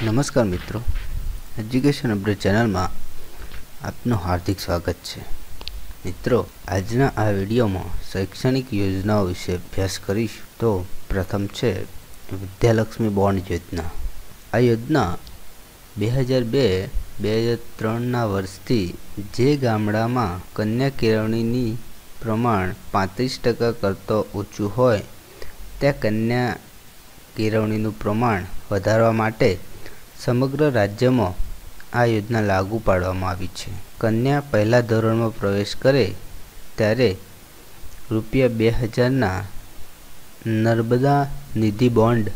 નમસ્કાર મિત્રો. Education update ચેનલમાં આપનું હાર્દિક સ્વાગત છે. મિત્રો, આજના આ વિડીયોમાં શૈક્ષણિક યોજનાઓ વિશે અભ્યાસ કરીશ તો પ્રથમ છે વિદ્યાલક્ષ્મી બોન્ડ યોજના. આ યોજના બે હજાર બે બે હજાર ત્રણના વર્ષથી જે ગામડામાં કન્યા કેળવણીની પ્રમાણ પાંત્રીસ ટકા કરતો ઓછું હોય, ત્યાં કન્યા કેળવણીનું પ્રમાણ વધારવા માટે સમગ્ર રાજ્યમાં આ યોજના લાગુ પાડવામાં આવી છે. કન્યા પહેલા ધોરણમાં પ્રવેશ કરે ત્યારે રૂપિયા બે હજારના નર્મદા નિધિ બોન્ડ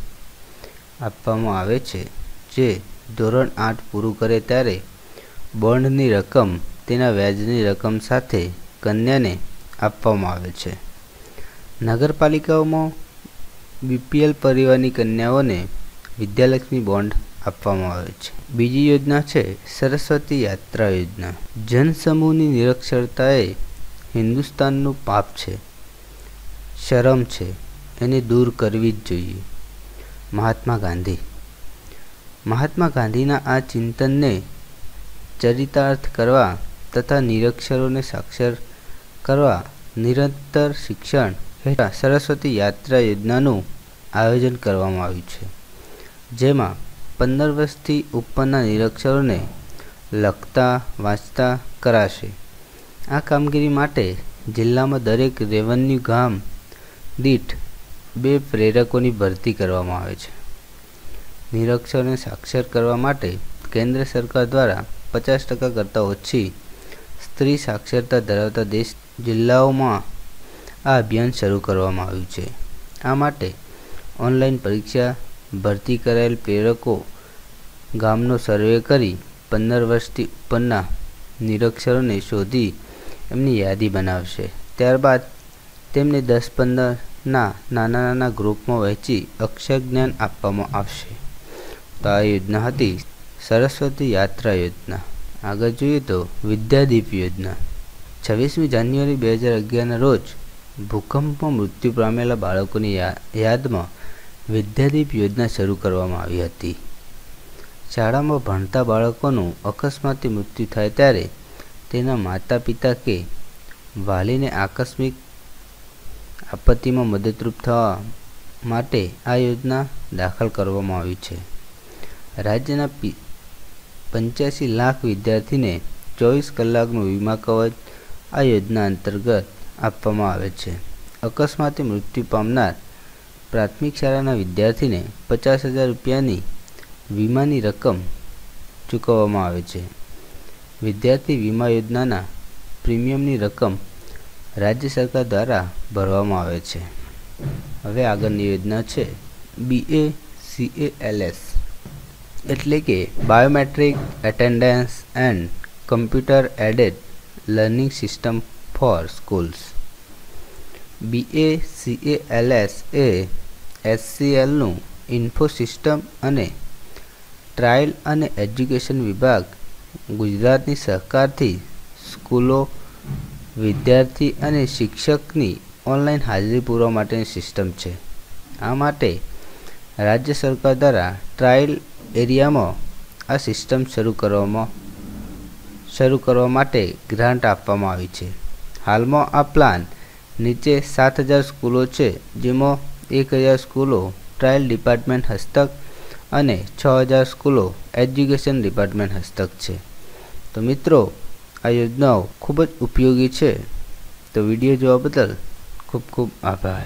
આપવામાં આવે છે, જે ધોરણ આઠ પૂરું કરે ત્યારે બોન્ડની રકમ તેના વ્યાજની રકમ સાથે કન્યાને આપવામાં આવે છે. નગરપાલિકાઓમાં બીપીએલ પરિવારની કન્યાઓને વિદ્યાલક્ષ્મી બોન્ડ આપવામાં આવે છે. બીજી યોજના છે સરસ્વતી યાત્રા યોજના. જનસમૂહની નિરક્ષરતા એ હિન્દુસ્તાનનું પાપ છે, શરમ છે, એને દૂર કરવી જ જોઈએ. મહાત્મા ગાંધી. મહાત્મા ગાંધીના આ ચિંતનને ચરિતાર્થ કરવા તથા નિરક્ષરોને સાક્ષર કરવા નિરંતર શિક્ષણ સરસ્વતી યાત્રા યોજનાનું આયોજન કરવામાં આવ્યું છે. જેમાં પંદર વર્ષથી ઉપરના નિરક્ષરોને લખતા, વાંચતા કરાશે. આ કામગીરી માટે જિલ્લામાં દરેક રેવન્યુ ગામ દીઠ બે પ્રેરકોની ભરતી કરવામાં આવે છે. નિરક્ષરોને સાક્ષર કરવા માટે કેન્દ્ર સરકાર દ્વારા પચાસ ટકા કરતાં ઓછી સ્ત્રી સાક્ષરતા ધરાવતા દેશ જિલ્લાઓમાં આ અભિયાન શરૂ કરવામાં આવ્યું છે. આ માટે ઓનલાઈન પરીક્ષા ભરતી કરાયેલ પ્રેરકો ગામનો સર્વે કરી પંદર વર્ષથી ઉપરના નિરક્ષરોને શોધી એમની યાદી બનાવશે. ત્યારબાદ તેમને દસ પંદરના નાના નાના ગ્રુપમાં વહેંચી અક્ષર જ્ઞાન આપવામાં આવશે. તો આ યોજના હતી સરસ્વતી યાત્રા યોજના. આગળ જોઈએ તો વિદ્યાદીપ યોજના. છવ્વીસમી જાન્યુઆરી બે હજાર અગિયારના રોજ ભૂકંપમાં મૃત્યુ પામેલા બાળકોની યાદમાં વિદ્યાદીપ યોજના શરૂ કરવામાં આવી હતી. શાળામાં ભણતા બાળકોનું અકસ્માતથી મૃત્યુ થાય ત્યારે તેના માતા પિતા કે વાલીને આકસ્મિક આપત્તિમાં મદદરૂપ થવા માટે આ યોજના દાખલ કરવામાં આવી છે. રાજ્યના પંચ્યાસી લાખ વિદ્યાર્થીને ચોવીસ કલાકનું વીમા કવચ આ યોજના અંતર્ગત આપવામાં આવે છે. અકસ્માતે મૃત્યુ પામનાર પ્રાથમિક શાળાના વિદ્યાર્થીને પચાસ હજાર રૂપિયાની વીમાની રકમ ચૂકવવામાં આવે છે. વિદ્યાર્થી વીમા યોજનાના પ્રીમિયમની રકમ રાજ્ય સરકાર દ્વારા ભરવામાં આવે છે. હવે આગળની યોજના છે બી એ સી એસ એટલે કે biometric attendance and computer aided learning system for schools BA CALS એ એસસીએલનું ઇન્ફો સિસ્ટમ અને ટ્રાયલ અને એજ્યુકેશન વિભાગ ગુજરાતની સહકારથી સ્કૂલો, વિદ્યાર્થી અને શિક્ષકની ઓનલાઈન હાજરી પૂરવા માટેની સિસ્ટમ છે. આ માટે રાજ્ય સરકાર દ્વારા ટ્રાયલ એરિયામાં આ સિસ્ટમ શરૂ કરવામાં, શરૂ કરવા માટે ગ્રાન્ટ આપવામાં આવી છે. હાલમાં આ પ્લાન નીચે સાત હજાર સ્કૂલો છે, જેમાં એક હજાર સ્કૂલો ટ્રાયલ ડિપાર્ટમેન્ટ હસ્તક અને છ હજાર સ્કૂલો એજ્યુકેશન ડિપાર્ટમેન્ટ હસ્તક છે. તો મિત્રો, આ યોજનાઓ ખૂબ જ ઉપયોગી છે. તો વીડિયો જોવા બદલ ખૂબ ખૂબ આભાર.